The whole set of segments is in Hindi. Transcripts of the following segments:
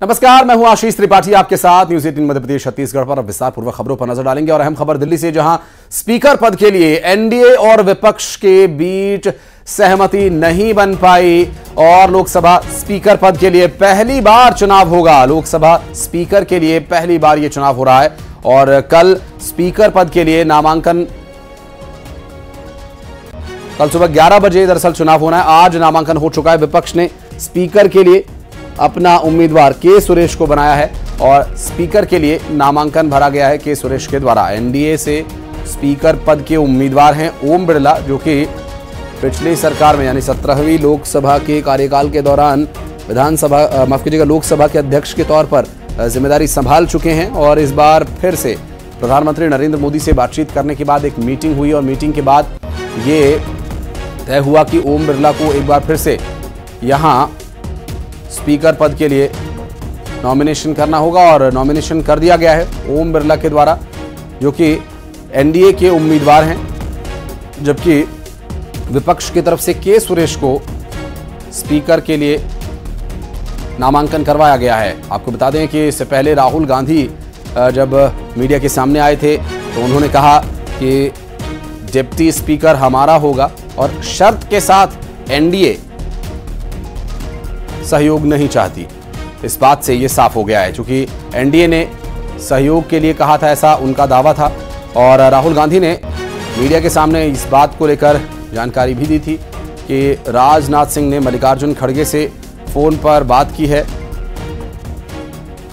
नमस्कार, मैं हूँ आशीष त्रिपाठी, आपके साथ न्यूज़ एटीन मध्य प्रदेश छत्तीसगढ़ पर विस्तार पूर्वक खबरों पर नज़र डालेंगे और अहम खबर दिल्ली से, जहाँ स्पीकर पद के लिए एनडीए और विपक्ष के बीच सहमति नहीं बन पाई और लोकसभा स्पीकर पद के लिए पहली बार चुनाव होगा। लोकसभा स्पीकर के लिए पहली बार ये चुनाव हो रहा है और कल स्पीकर पद के लिए नामांकन कल सुबह 11 बजे दरअसल चुनाव होना है। आज नामांकन हो चुका है। विपक्ष ने स्पीकर के लिए अपना उम्मीदवार के सुरेश को बनाया है और स्पीकर के लिए नामांकन भरा गया है के सुरेश के द्वारा। एनडीए से स्पीकर पद के उम्मीदवार हैं ओम बिरला, जो कि पिछली सरकार में, यानी सत्रहवीं लोकसभा के कार्यकाल के दौरान विधानसभा माफ़ कीजिएगा, लोकसभा के अध्यक्ष के तौर पर ज़िम्मेदारी संभाल चुके हैं और इस बार फिर से प्रधानमंत्री नरेंद्र मोदी से बातचीत करने के बाद एक मीटिंग हुई और मीटिंग के बाद ये तय हुआ कि ओम बिरला को एक बार फिर से यहाँ स्पीकर पद के लिए नॉमिनेशन करना होगा और नॉमिनेशन कर दिया गया है ओम बिरला के द्वारा, जो कि एनडीए के उम्मीदवार हैं, जबकि विपक्ष की तरफ़ से के सुरेश को स्पीकर के लिए नामांकन करवाया गया है। आपको बता दें कि इससे पहले राहुल गांधी जब मीडिया के सामने आए थे तो उन्होंने कहा कि डिप्टी स्पीकर हमारा होगा और शर्त के साथ एनडीए सहयोग नहीं चाहती। इस बात से ये साफ़ हो गया है, क्योंकि एनडीए ने सहयोग के लिए कहा था ऐसा, उनका दावा था। और राहुल गांधी ने मीडिया के सामने इस बात को लेकर जानकारी भी दी थी कि राजनाथ सिंह ने मल्लिकार्जुन खड़गे से फ़ोन पर बात की है।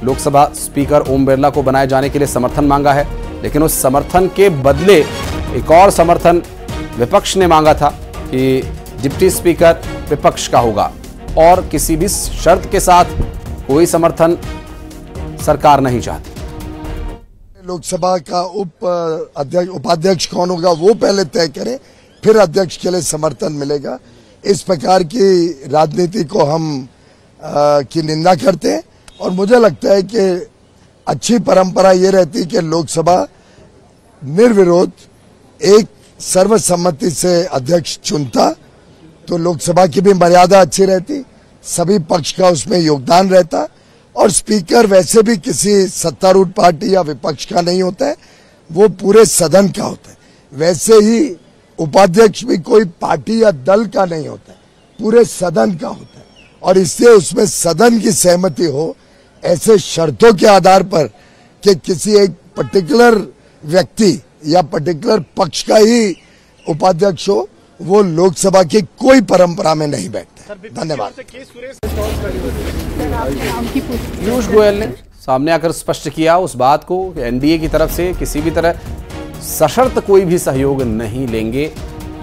लोकसभा स्पीकर ओम बिरला को बनाए जाने के लिए समर्थन मांगा है, लेकिन उस समर्थन के बदले एक और समर्थन विपक्ष ने मांगा था कि डिप्टी स्पीकर विपक्ष का होगा। और किसी भी शर्त के साथ कोई समर्थन सरकार नहीं चाहती। लोकसभा का उप अध्यक्ष उपाध्यक्ष कौन होगा वो पहले तय करें फिर अध्यक्ष के लिए समर्थन मिलेगा। इस प्रकार की राजनीति को हम आ, की निंदा करते हैं और मुझे लगता है कि अच्छी परंपरा ये रहती कि लोकसभा निर्विरोध एक सर्वसम्मति से अध्यक्ष चुनता तो लोकसभा की भी मर्यादा अच्छी रहती, सभी पक्ष का उसमें योगदान रहता, और स्पीकर वैसे भी किसी सत्तारूढ़ पार्टी या विपक्ष का नहीं होता है, वो पूरे सदन का होता है। वैसे ही उपाध्यक्ष भी कोई पार्टी या दल का नहीं होता है, पूरे सदन का होता है। और इससे उसमें सदन की सहमति हो, ऐसे शर्तों के आधार पर कि किसी एक पर्टिकुलर व्यक्ति या पर्टिकुलर पक्ष का ही उपाध्यक्ष हो वो लोकसभा की कोई परंपरा में नहीं बैठते धन्यवाद। पीयूष गोयल ने सामने आकर स्पष्ट किया उस बात को एनडीए की तरफ़ से किसी भी तरह सशर्त कोई भी सहयोग नहीं लेंगे।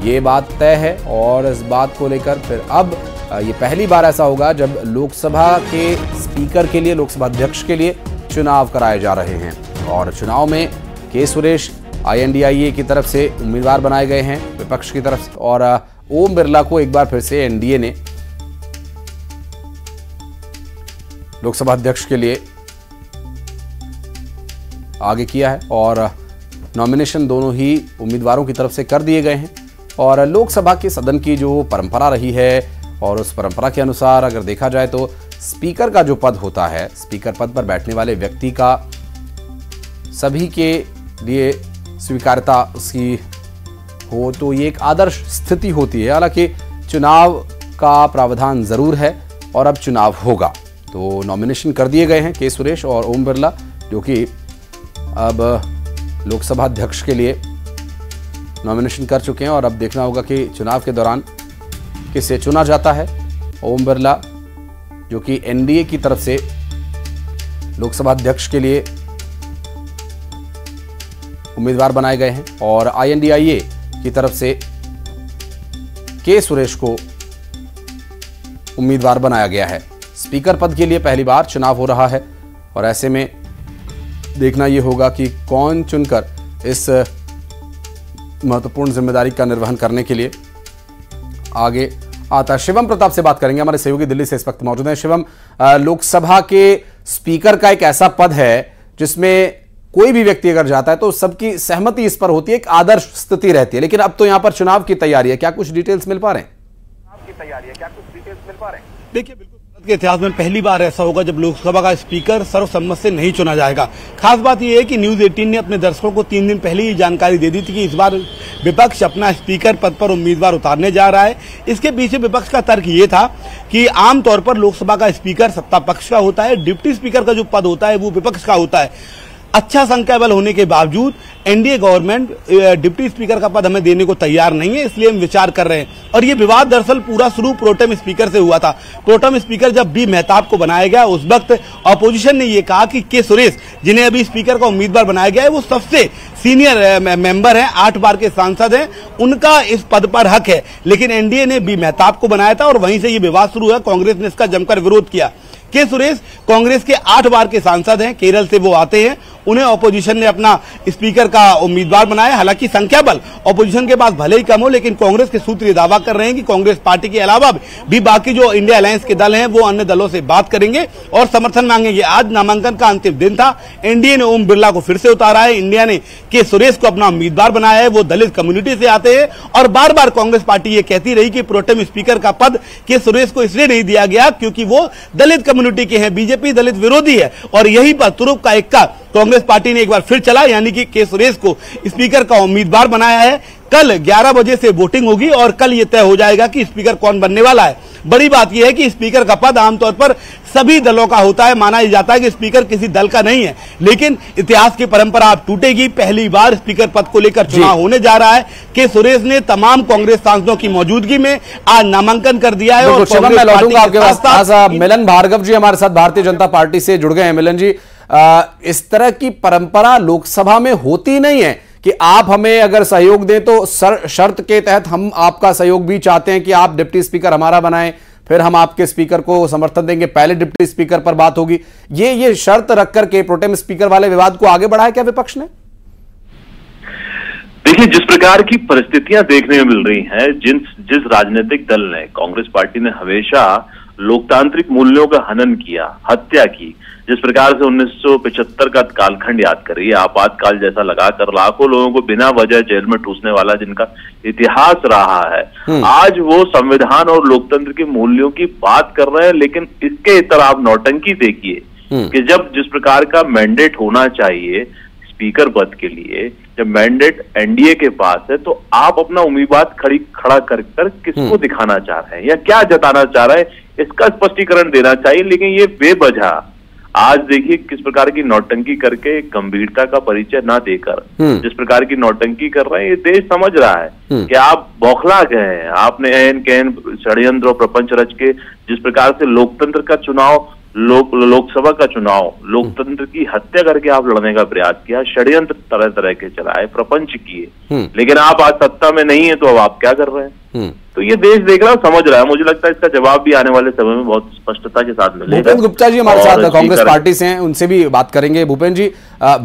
ये बात तय है और इस बात को लेकर फिर अब ये पहली बार ऐसा होगा जब लोकसभा के स्पीकर के लिए लोकसभा अध्यक्ष के लिए चुनाव कराए जा रहे हैं। और चुनाव में के सुरेश आईएनडीआईए की तरफ़ से उम्मीदवार बनाए गए हैं, विपक्ष की तरफ़ और ओम बिरला को एक बार फिर से एनडीए ने लोकसभा अध्यक्ष के लिए आगे किया है और नॉमिनेशन दोनों ही उम्मीदवारों की तरफ़ से कर दिए गए हैं। और लोकसभा के सदन की जो परंपरा रही है और उस परंपरा के अनुसार अगर देखा जाए तो स्पीकर का जो पद होता है, स्पीकर पद पर बैठने वाले व्यक्ति का सभी के लिए स्वीकार्यता उसकी हो तो ये एक आदर्श स्थिति होती है। हालाँकि चुनाव का प्रावधान ज़रूर है और अब चुनाव होगा। तो नॉमिनेशन कर दिए गए हैं के सुरेश और ओम बिरला, जो कि अब लोकसभा अध्यक्ष के लिए नॉमिनेशन कर चुके हैं और अब देखना होगा कि चुनाव के दौरान किसे चुना जाता है। ओम बिरला, जो कि एनडीए की तरफ़ से लोकसभा अध्यक्ष के लिए उम्मीदवार बनाए गए हैं और आईएनडीआईए की तरफ़ से के सुरेश को उम्मीदवार बनाया गया है। स्पीकर पद के लिए पहली बार चुनाव हो रहा है और ऐसे में देखना यह होगा कि कौन चुनकर इस महत्वपूर्ण ज़िम्मेदारी का निर्वहन करने के लिए आगे आता शिवम प्रताप से बात करेंगे। हमारे सहयोगी दिल्ली से इस वक्त मौजूद हैं। शिवम लोकसभा के स्पीकर का एक ऐसा पद है जिसमें कोई भी व्यक्ति अगर जाता है तो सबकी सहमति इस पर होती है एक आदर्श स्थिति रहती है। लेकिन अब तो यहाँ पर चुनाव की तैयारी है। क्या कुछ डिटेल्स मिल पा रहे हैं? की तैयारी है। क्या कुछ डिटेल्स मिल पा रहे हैं? देखिए बिल्कुल के इतिहास में पहली बार ऐसा होगा जब लोकसभा का स्पीकर सर्वसम्मत से नहीं चुना जाएगा। खास बात यह है कि न्यूज़ 18 ने अपने दर्शकों को तीन दिन पहले ही जानकारी दे दी थी कि इस बार विपक्ष अपना स्पीकर पद पर उम्मीदवार उतारने जा रहा है। इसके पीछे विपक्ष का तर्क ये था कि आमतौर पर लोकसभा का स्पीकर सत्ता पक्ष का होता है डिप्टी स्पीकर का जो पद होता है वो विपक्ष का होता है। अच्छा संख्या बल होने के बावजूद एनडीए गवर्नमेंट डिप्टी स्पीकर का पद हमें देने को तैयार नहीं है, इसलिए हम विचार कर रहे हैं। और ये विवाद दरअसल पूरा शुरू प्रोटम स्पीकर से हुआ था। प्रोटम स्पीकर जब बी मेहताब को बनाया गया, उस वक्त ऑपोजिशन ने ये कहा कि के सुरेश, जिन्हें अभी स्पीकर का उम्मीदवार बनाया गया है, वो सबसे सीनियर मेंबर हैं, आठ बार के सांसद हैं, उनका इस पद पर हक है। लेकिन एनडीए ने बी मेहताब को बनाया था और वहीं से ये विवाद शुरू हुआ, कांग्रेस ने इसका जमकर विरोध किया। के सुरेश, कांग्रेस के आठ बार के सांसद हैं, केरल से वो आते हैं उन्हें ऑपोजिशन ने अपना स्पीकर का उम्मीदवार बनाया। हालाँकि संख्या बल ऑपोजिशन के पास भले ही कम हो, लेकिन कांग्रेस के सूत्र दावा कर रहे हैं कि कांग्रेस पार्टी के अलावा भी बाकी जो इंडिया अलायंस के दल हैं, वो अन्य दलों से बात करेंगे और समर्थन मांगेंगे। आज नामांकन का अंतिम दिन था। एनडीए ने ओम बिरला को फिर से उतारा है। इंडिया ने के सुरेश को अपना उम्मीदवार बनाया है। वो दलित कम्युनिटी से आते हैं और बार बार कांग्रेस पार्टी ये कहती रही कि प्रोटेम स्पीकर का पद के सुरेश को इसलिए नहीं दिया गया क्योंकि वो दलित कम्युनिटी के हैं। बीजेपी दलित विरोधी है और यही पर तुरुप का इक्का कांग्रेस पार्टी ने एक बार फिर चला यानी कि के सुरेश को स्पीकर का उम्मीदवार बनाया है। कल 11 बजे से वोटिंग होगी और कल ये तय हो जाएगा कि स्पीकर कौन बनने वाला है। बड़ी बात यह है कि स्पीकर का पद आमतौर पर सभी दलों का होता है माना जाता है कि स्पीकर किसी दल का नहीं है। लेकिन इतिहास की परंपरा अब टूटेगी पहली बार स्पीकर पद को लेकर चुनाव होने जा रहा है। के सुरेश ने तमाम कांग्रेस सांसदों की मौजूदगी में आज नामांकन कर दिया है और मिलन भार्गव जी हमारे साथ भारतीय जनता पार्टी से जुड़ गए हैं। मिलन जी इस तरह की परंपरा लोकसभा में होती नहीं है कि आप हमें अगर सहयोग दें तो सर, शर्त के तहत हम आपका सहयोग भी चाहते हैं कि आप डिप्टी स्पीकर हमारा बनाएँ फिर हम आपके स्पीकर को समर्थन देंगे। पहले डिप्टी स्पीकर पर बात होगी। ये ये शर्त रख करके प्रोटेम स्पीकर वाले विवाद को आगे बढ़ाया क्या विपक्ष ने? देखिए जिस प्रकार की परिस्थितियाँ देखने में मिल रही हैं जिन जिस राजनीतिक दल ने कांग्रेस पार्टी ने हमेशा लोकतांत्रिक मूल्यों का हनन किया हत्या की जिस प्रकार से 1975 का कालखंड याद करिए आपातकाल जैसा लगाकर लाखों लोगों को बिना वजह जेल में ठूसने वाला जिनका इतिहास रहा है हम्म। आज वो संविधान और लोकतंत्र के मूल्यों की बात कर रहे हैं लेकिन इसके इतर आप नौटंकी देखिए हम्म। कि जब जिस प्रकार का मैंडेट होना चाहिए स्पीकर पद के लिए जब मैंडेट एनडीए के पास है तो आप अपना उम्मीदवार खड़ी खड़ा कर कर किसको हम्म। दिखाना चाह रहे हैं या क्या जताना चाह रहे हैं इसका स्पष्टीकरण देना चाहिए लेकिन ये बेवजह आज देखिए किस प्रकार की नौटंकी करके गंभीरता का परिचय ना देकर हम्म। जिस प्रकार की नौटंकी कर रहे हैं ये देश समझ रहा है हम्म। कि आप बौखला गए हैं आपने एन कैन षड्यंत्र और प्रपंच रच के जिस प्रकार से लोकतंत्र का चुनाव लोक लोकसभा का चुनाव लोकतंत्र की हत्या करके आप लड़ने का प्रयास किया षड्यंत्र तरह तरह के चलाए प्रपंच किए। हम्म। लेकिन आप आज सत्ता में नहीं है तो अब आप क्या कर रहे हैं? तो ये देश देख रहा समझ रहा है। मुझे लगता है इसका जवाब भी आने वाले समय में बहुत स्पष्टता के साथ मिलेगा। भूपेन्द्र गुप्ता जी हमारे साथ कांग्रेस पार्टी से हैं उनसे भी बात करेंगे। भूपेन्द्र जी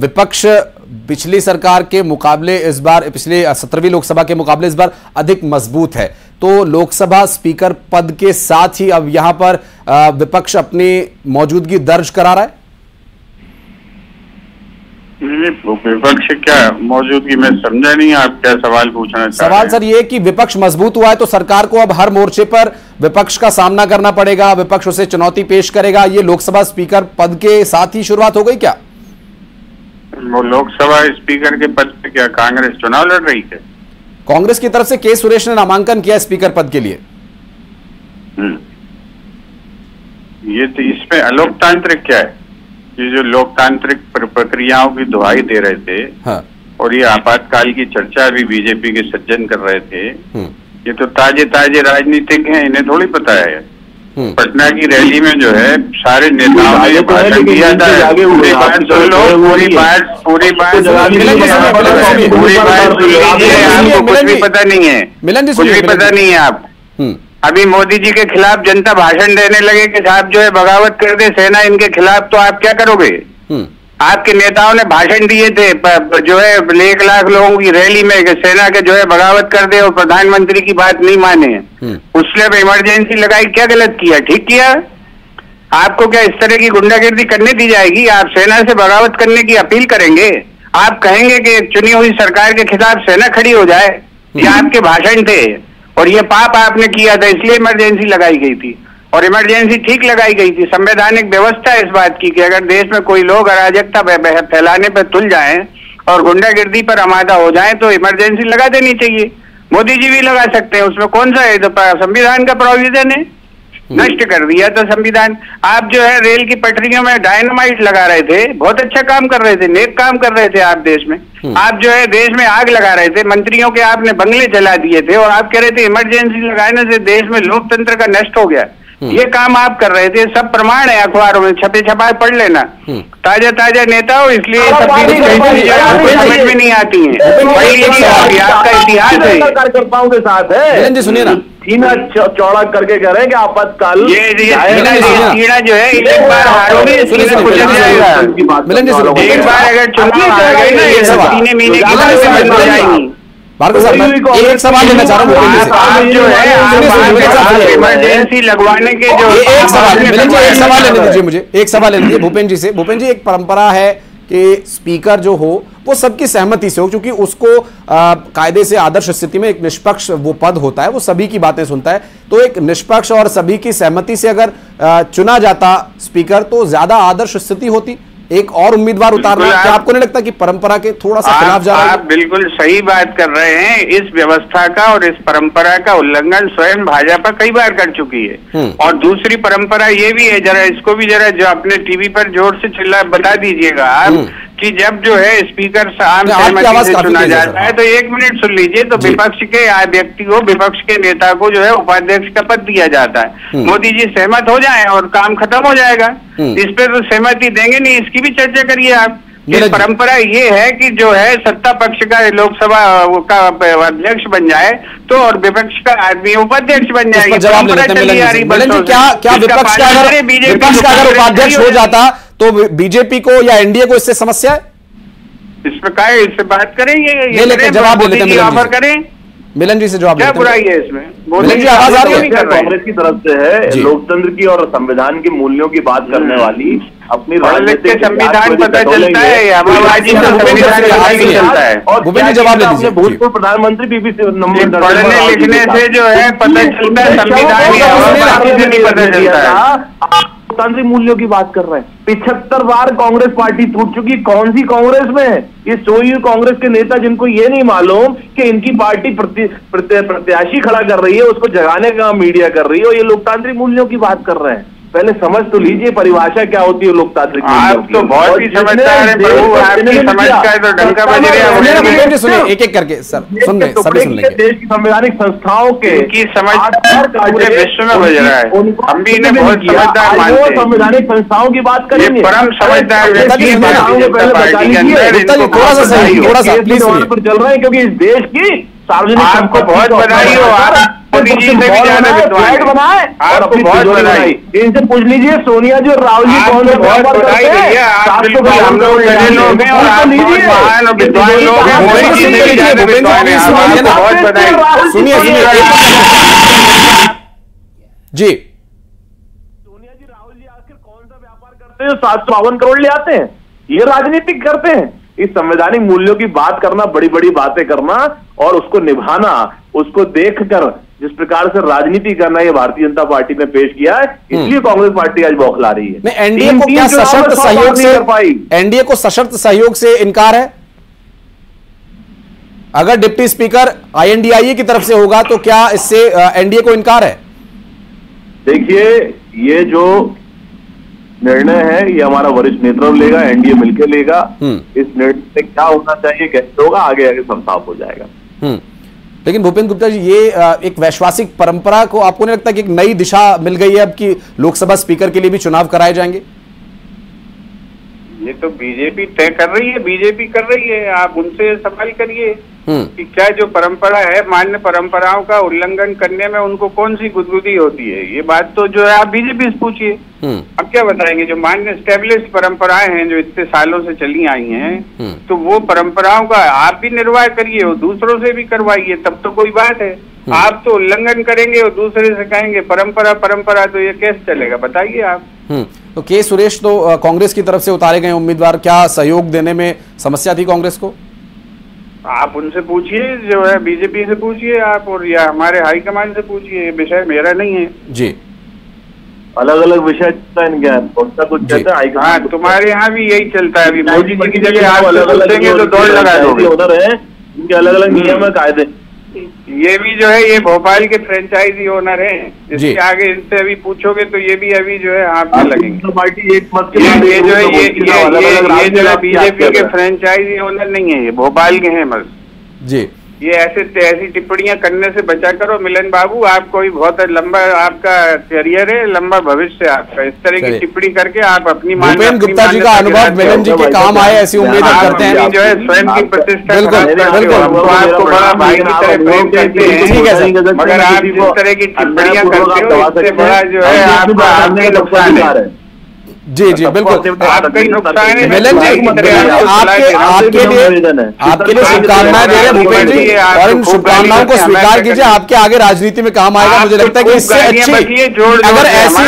विपक्ष पिछली सरकार के मुकाबले इस बार पिछले सत्रहवीं लोकसभा के मुकाबले इस बार अधिक मज़बूत है। तो लोकसभा स्पीकर पद के साथ ही अब यहाँ पर विपक्ष अपनी मौजूदगी दर्ज करा रहा है? विपक्ष क्या मौजूदगी में समझा नहीं आप क्या सवाल पूछना चाह सवाल सर ये कि विपक्ष मज़बूत हुआ है तो सरकार को अब हर मोर्चे पर विपक्ष का सामना करना पड़ेगा विपक्ष उसे चुनौती पेश करेगा। ये लोकसभा स्पीकर पद के साथ ही शुरुआत हो गई क्या? वो लोकसभा स्पीकर के पद पे क्या कांग्रेस चुनाव लड़ रही है कांग्रेस की तरफ़ से के सुरेश ने नामांकन किया स्पीकर पद के लिए हम्म। ये तो इसमें अलोकतांत्रिक क्या है ये जो लोकतांत्रिक प्रक्रियाओं की दुहाई दे रहे थे हाँ। और ये आपातकाल की चर्चा भी बीजेपी के सज्जन कर रहे थे हम्म। ये तो ताजे ताजे राजनीतिक हैं इन्हें थोड़ी पता है। पटना की रैली में जो है सारे नेताओं ने भाषण दिया था। पूरी बात सुन लो पूरी बात पूरी बात पूरी बात आपको कुछ भी पता नहीं है। कुछ भी पता नहीं है आप। हम्म। अभी मोदी जी के खिलाफ जनता भाषण देने लगे कि साहब जो है बगावत कर दे सेना इनके खिलाफ तो आप क्या करोगे? हम्म। आपके नेताओं ने भाषण दिए थे जो है एक लाख लोगों की रैली में सेना के जो है बगावत कर दे और प्रधानमंत्री की बात नहीं माने। हम्म। उसने इमरजेंसी लगाई क्या गलत किया? ठीक किया? आपको क्या इस तरह की गुंडागिर्दी करने दी जाएगी? आप सेना से बगावत करने की अपील करेंगे? आप कहेंगे कि चुनी हुई सरकार के खिलाफ सेना खड़ी हो जाए ये हम्म। आपके भाषण थे और ये पाप आपने किया था इसलिए इमरजेंसी लगाई गई थी। और इमरजेंसी ठीक लगाई गई थी। संवैधानिक व्यवस्था इस बात की कि अगर देश में कोई लोग अराजकता फैलाने पर तुल जाए और गुंडागिर्दी पर आमादा हो जाए तो इमरजेंसी लगा देनी चाहिए। मोदी जी भी लगा सकते हैं। उसमें कौन सा है? तो संविधान का प्रोविज़न है। नष्ट कर दिया था संविधान। आप जो है रेल की पटरियों में डायनामाइट लगा रहे थे। बहुत अच्छा काम कर रहे थे। नेक काम कर रहे थे आप देश में। हम्म। आप जो है देश में आग लगा रहे थे। मंत्रियों के आपने बंगले जला दिए थे और आप कह रहे थे इमरजेंसी लगाने से देश में लोकतंत्र का नष्ट हो गया। ये काम आप कर रहे थे सब प्रमाण है अखबारों में छपे छपाए पढ़ लेना हम्म। ताज़ा ताज़ा नेता हो इसलिए सब समझ में नहीं आती है आपका इतिहास है कार्यकर्ताओं के साथ है सुनिए ना सीना चौड़ा करके कह रहे हैं कि आपातकाल ये सीना जो है एक बार हारोगे मिलन जी एक बार अगर चुनाव आ गए ना ये तीन महीने की बात समझ में जाएँगी भार्गव साहब एक सवाल लेना चाह रहा हूँ जो है इमरजेंसी लगवाने के जो एक सवाल एक सवाल लेने दीजिए मुझे एक सवाल लेने दीजिए भूपेन्द्र जी से। भूपेन्द्र जी एक परंपरा है कि स्पीकर जो हो वो सबकी सहमति से हो क्योंकि उसको कायदे से आदर्श स्थिति में एक निष्पक्ष वो पद होता है वो सभी की बातें सुनता है। तो एक निष्पक्ष और सभी की सहमति से अगर चुना जाता स्पीकर तो ज़्यादा आदर्श स्थिति होती। एक और उम्मीदवार उतारना क्या आपको नहीं लगता कि परंपरा के थोड़ा सा खिलाफ जा रहा है आप बिल्कुल सही बात कर रहे हैं इस व्यवस्था का और इस परंपरा का उल्लंघन स्वयं भाजपा कई बार कर चुकी है हम्म। और दूसरी परंपरा ये भी है जरा इसको भी जरा जो अपने टीवी पर ज़ोर से चिल्ला बता दीजिएगा आप हम्म। कि जब जो है स्पीकर आम सहमति से चुना जाता है तो एक मिनट सुन लीजिए तो विपक्ष के व्यक्ति को विपक्ष के नेता को जो है उपाध्यक्ष का पद दिया जाता है। हम्म। मोदी जी सहमत हो जाए और काम खत्म हो जाएगा। हम्म। इस पर तो सहमति देंगे नहीं इसकी भी चर्चा करिए आप। परंपरा ये है कि जो है सत्ता पक्ष का लोकसभा का अध्यक्ष बन जाए तो और विपक्ष का आदमी उपाध्यक्ष बन जाएगी परंपरा चली आ रही क्या क्या विपक्ष का अगर विपक्ष का अगर उपाध्यक्ष हो जाता तो बीजेपी को या एनडीए को इससे समस्या है? इस पर क्या इससे बात करेंगे। ये लेते जवाब ऑफ़र करें। मिलन जी से जवाब क्या बुराई है इसमें? मिलन जी आवाज़ आ रही है? कांग्रेस की तरफ़ से है लोकतंत्र की और संविधान के मूल्यों की बात करने हम्म। वाली अपनी राजनीतिक संविधान पता चलता है चलता है। और भूपेन्द्र जवाब ले दीजिए। भूतपूर्व प्रधानमंत्री बीबी पढ़ने लिखने से जो है पता चलता है संविधान नहीं पता चलता है। लोकतांत्रिक मूल्यों की बात कर रहे हैं। पिछहत्तर बार कांग्रेस पार्टी टूट चुकी कौन सी कांग्रेस में है? ये सोई कांग्रेस के नेता जिनको ये नहीं मालूम कि इनकी पार्टी प्रत्याशी खड़ा कर रही है, उसको जगाने का मीडिया कर रही है और ये लोकतांत्रिक मूल्यों की बात कर रहे हैं। पहले समझ तो लीजिए परिभाषा क्या होती है लोकतांत्रिक आप तो बहुत ही समझदार हैं एक एक करके सर सुन रहे सभी सुन लेंगे देश की संवैधानिक संस्थाओं के की समझ पूरे विश्व में बज रहा है। हम भी इन्हें बहुत समझदार मानते हैं। संवैधानिक संस्थाओं की बात करेंगे। परम समझदार थोड़ा सा सही थोड़ा सा प्लीज़ चल रहे हैं क्योंकि इस देश की सार्वजनिक आपको बहुत बधाई हो आप बधाई इनसे पूछ लीजिए सोनिया जी और राहुल जी कौन से बहुत बधाई भैया आप बिल्कुल हम लोग लोग हैं और आप महान और विद्वान लोग हैं मोदी जी भी ज़्यादा विद्वान हैं। आपको बहुत बधाई सुनिए सुनिए जी। सोनिया जी राहुल जी आखिर कौन सा व्यापार करते हैं? जो सात सौ बावन करोड़ ले आते हैं। ये राजनीतिक करते हैं। इस संवैधानिक मूल्यों की बात करना बड़ी बड़ी बातें करना और उसको निभाना उसको देखकर जिस प्रकार से राजनीति करना ये भारतीय जनता पार्टी ने पेश किया है हम्म। इसलिए कांग्रेस पार्टी आज बौखला रही है एनडीए को क्या सशर्त सहयोग से एनडीए को सशर्त सहयोग से इनकार है अगर डिप्टी स्पीकर आईएनडीआईए की तरफ़ से होगा तो क्या इससे एनडीए को इनकार है देखिए ये जो निर्णय है ये हमारा वरिष्ठ नेतृत्व लेगा एनडीए मिलकर लेगा हम्म। इस निर्णय से क्या होना चाहिए कैसे होगा आगे आगे सब साफ़ हो जाएगा हम्म। लेकिन भूपेंद्र गुप्ता जी, ये एक वैश्वासिक परंपरा को आपको नहीं लगता कि एक नई दिशा मिल गई है अब कि लोकसभा स्पीकर के लिए भी चुनाव कराए जाएँगे? ये तो बीजेपी तय कर रही है बीजेपी कर रही है। आप उनसे सवाल करिए हम्म। कि क्या जो परंपरा है मान्य परंपराओं का उल्लंघन करने में उनको कौन सी गुदगुदी होती है? ये बात तो जो है आप बीजेपी से पूछिए। हम्म। अब क्या बताएँगे? जो मान्य स्टेब्लिश परंपराएँ हैं जो इतने सालों से चली आई हैं हम्म। तो वो परंपराओं का आप भी निर्वाह करिए और दूसरों से भी करवाइए तब तो कोई बात है। आप तो उल्लंघन करेंगे और दूसरे से कहेंगे परंपरा परंपरा तो ये कैसे चलेगा? बताइए आप। तो के सुरेश तो कांग्रेस की तरफ़ से उतारे गए उम्मीदवार क्या सहयोग देने में समस्या थी कांग्रेस को? आप उनसे पूछिए जो है बीजेपी से पूछिए आप और या हमारे हाईकमान से पूछिए ये विषय मेरा नहीं है। जी। अलग अलग विषय चलता है इनके यहाँ कुछ। कहते हैं हाँ तुम्हारे यहाँ भी यही चलता है अभी मोदी जी की जगह आप अलग अलग तो दौड़ लगा दोगे। ओनर है इनके अलग अलग नियम है कायदे। ये भी जो है ये भोपाल के फ्रेंचाइजी ओनर हैं। जिसके इसके आगे इनसे अभी पूछोगे तो ये भी अभी जो है हाथ में लगेंगे। तो पार्टी एक मत के ये ये जो है ये ये ये ये जो है बीजेपी के? फ्रेंचाइजी ओनर नहीं है ये भोपाल के हैं बस। जी। ये ऐसे ऐसी टिप्पणियाँ करने से बचा करो मिलन बाबू आपको भी बहुत लंबा आपका करियर है लंबा भविष्य है आपका। इस तरह की टिप्पणी करके आप अपनी मान- गुप्ता जी का अनुभव मिलन जी के काम आए ऐसी उम्मीद करते हैं। जो है स्वयं की प्रतिष्ठा हो। हमको आपको बड़ा भाई की तरह प्रेम करते हैं। ठीक मगर आप जिस तरह की टिप्पणियाँ करते हो इससे बड़ा जो है आपका नुकसान है। जी जी बिल्कुल। आपका नुकसान है मिलन जी आपके आपके लिए आपके लिए शुभकामनाएँ दे रहे हैं भूपेन जी। और इन शुभकामनाओं को स्वीकार कीजिए आपके आगे राजनीति में काम आएगा मुझे लगता है कि इससे अच्छी अगर ऐसी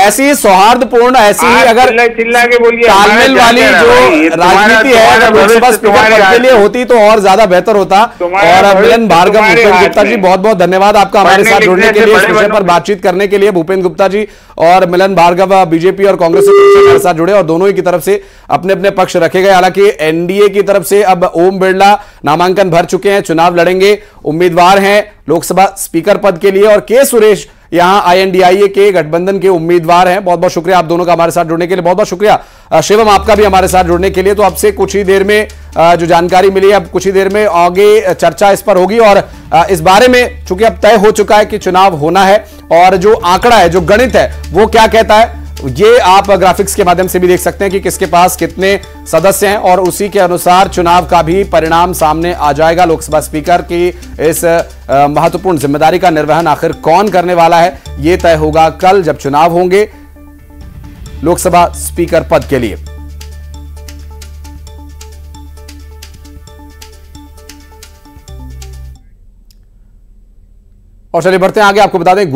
ऐसी सौहार्दपूर्ण ऐसी ही अगर चिल्ला के बोलिए तालमेल वाली जो राजनीति है अगर लोकसभा स्पीकर पद के लिए होती तो और ज़्यादा बेहतर होता। और मिलन भार्गव भूपेन्द्र गुप्ता जी बहुत बहुत धन्यवाद आपका हमारे साथ जुड़ने के लिए इस विषय पर बातचीत करने के लिए। भूपेन्द्र गुप्ता जी और मिलन भार्गव बीजेपी और कांग्रेस हमारे साथ जुड़े और दोनों ही की तरफ़ से अपने अपने पक्ष रखे गए। हालाँकि एनडीए की तरफ़ से अब ओम बिरला नामांकन भर चुके हैं, चुनाव लड़ेंगे। उम्मीदवार हैं लोकसभा स्पीकर पद के लिए और के सुरेश यहाँ आईएनडीआईए के गठबंधन के उम्मीदवार हैं। बहुत बहुत शुक्रिया आप दोनों का हमारे साथ जुड़ने के लिए। बहुत बहुत शुक्रिया शिवम, आपका भी हमारे साथ जुड़ने के लिए। तो आपसे कुछ ही देर में जो जानकारी मिली है, अब कुछ ही देर में आगे चर्चा इस पर होगी और इस बारे में चूँकि अब तय हो चुका है कि चुनाव होना है और जो आंकड़ा है, जो गणित है, वो क्या कहता है? ये आप ग्राफिक्स के माध्यम से भी देख सकते हैं कि किसके पास कितने सदस्य हैं और उसी के अनुसार चुनाव का भी परिणाम सामने आ जाएगा लोकसभा स्पीकर की इस महत्वपूर्ण ज़िम्मेदारी का निर्वहन आखिर कौन करने वाला है, ये तय होगा कल जब चुनाव होंगे लोकसभा स्पीकर पद के लिए। और चलिए बढ़ते हैं, आगे आपको बता दें